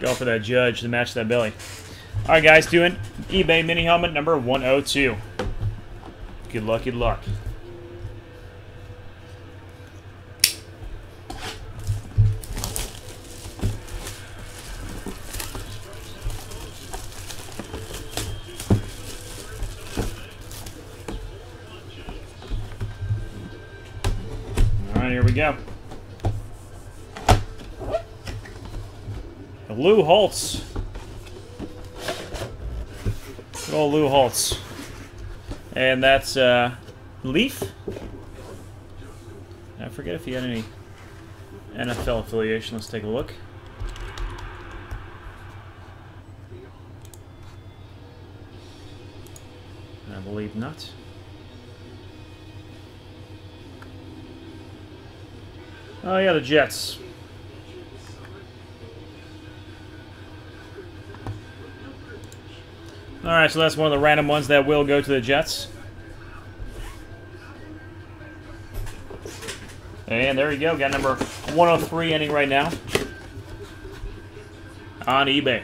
Go for that judge to match that belly. All right, guys, doing eBay mini helmet number 102. Good luck, good luck. All right, here we go. Lou Holtz. Good old Lou Holtz. And that's uh, Leaf. I forget if he had any NFL affiliation. Let's take a look. I believe not. Oh yeah, the Jets. Alright, so that's one of the random ones that will go to the Jets. And there you go. Got number 103 ending right now on eBay.